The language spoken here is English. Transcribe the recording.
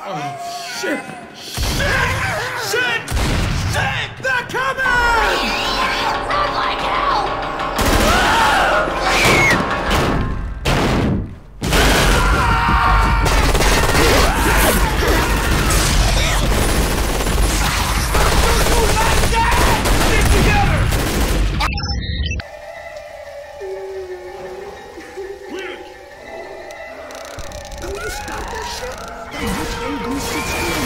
Oh, shit! Shit! Shit! Shit! They're coming! Run like hell! Stop that shit? 你们成功失去。